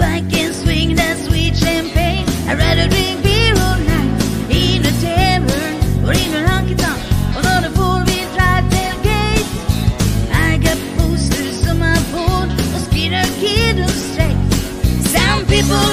I can swing that sweet champagne. I'd rather drink beer all night in a tavern or in a honky tonk or on a drive tailgate. I got posters on my board, a kid. Some people.